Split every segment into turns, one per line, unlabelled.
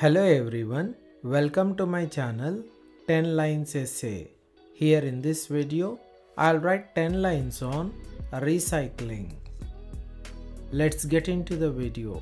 Hello everyone, welcome to my channel 10 lines essay. Here in this video, I'll write 10 lines on recycling. Let's get into the video.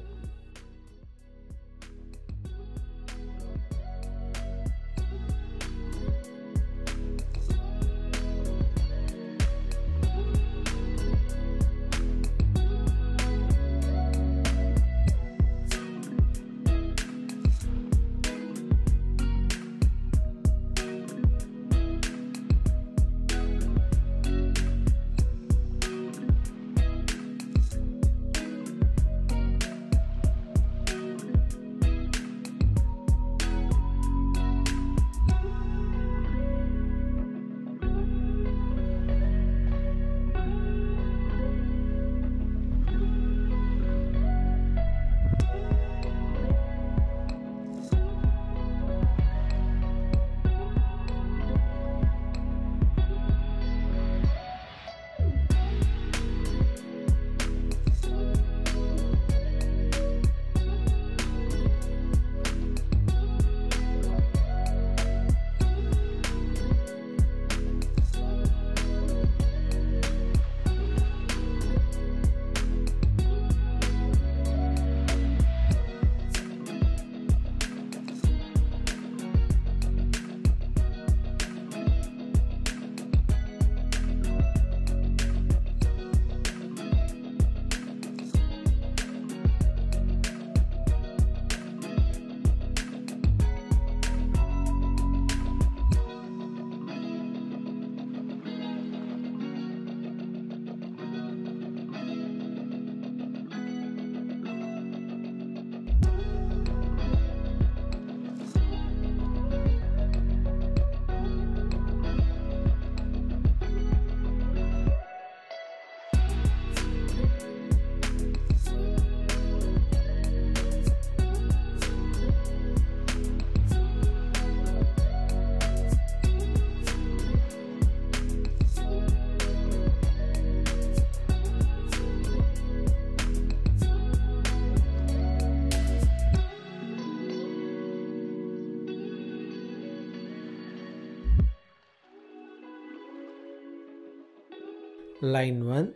Line 1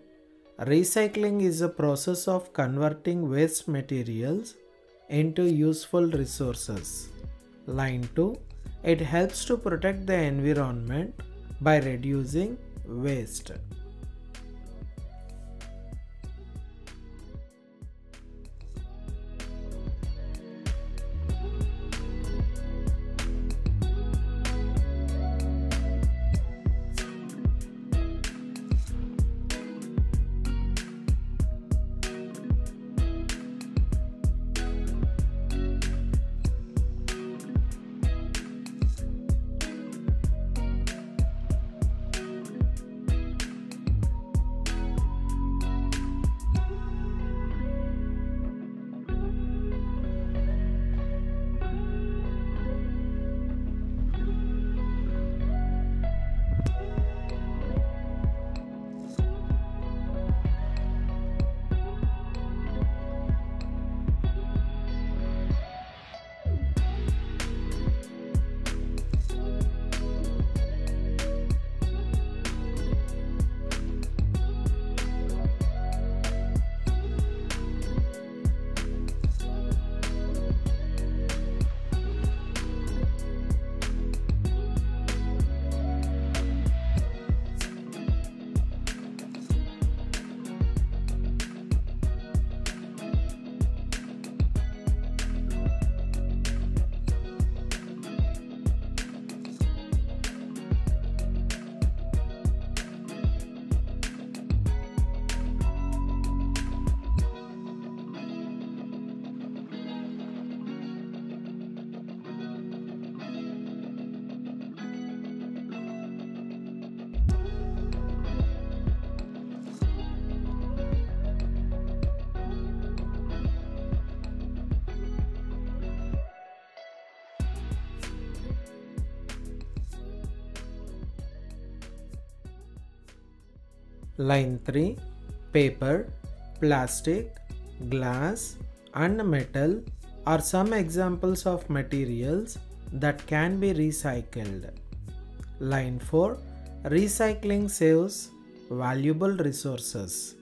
Recycling is a process of converting waste materials into useful resources. Line 2 It helps to protect the environment by reducing waste. Line 3 Paper, plastic, glass, and metal are some examples of materials that can be recycled. Line 4 Recycling saves valuable resources.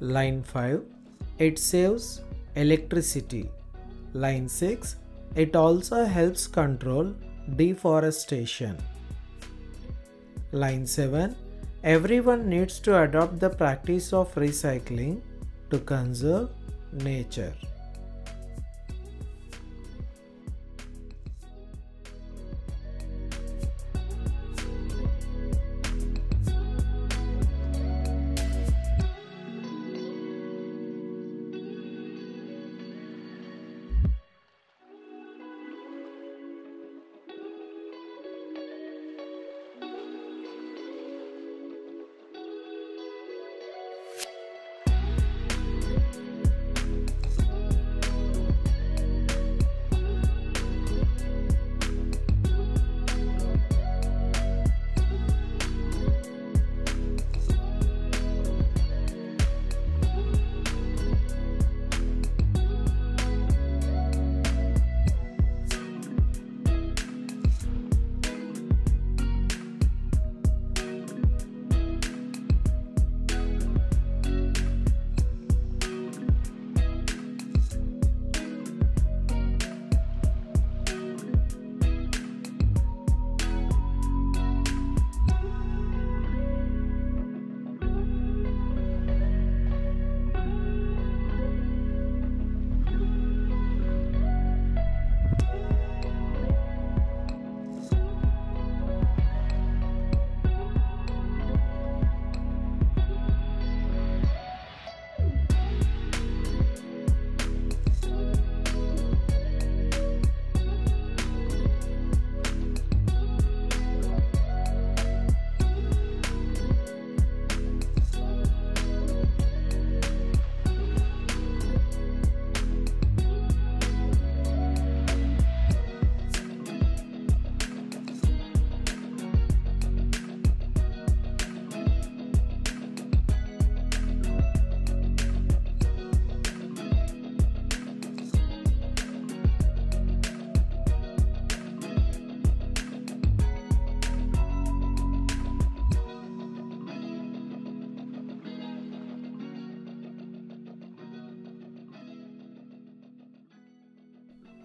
Line 5 It saves electricity. Line 6 It also helps control deforestation. Line 7 Everyone needs to adopt the practice of recycling to conserve nature.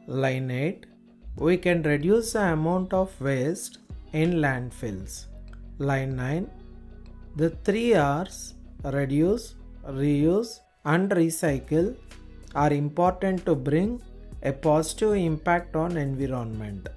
Line 8 We can reduce the amount of waste in landfills. Line 9 The 3 R's reduce, reuse, and recycle are important to bring a positive impact on environment.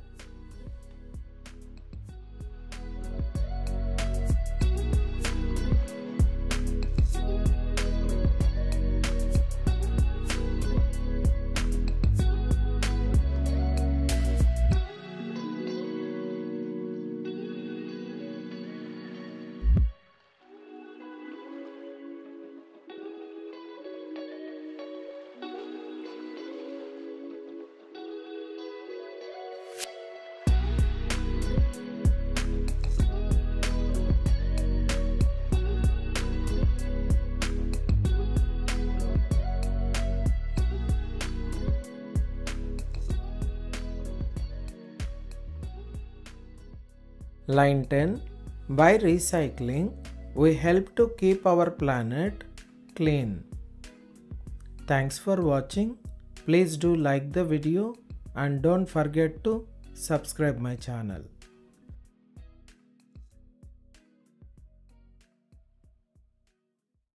Line 10 By recycling, we help to keep our planet clean. Thanks for watching. Please do like the video and don't forget to subscribe my channel.